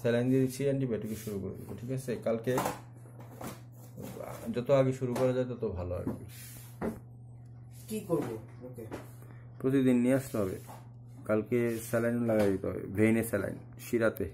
Saline দিয়ে দিচ্ছি antibiotic শুরু করে দেবো ঠিক আছে? কালকে যত আগে শুরু করা যায় তত ভালো আর কি। করব? ওকে। প্রতিদিন নিয়ে আসতে হবে। কালকে স্যালাইন লাগাই দিতে হবে ভেইনে স্যালাইন শিরাতে।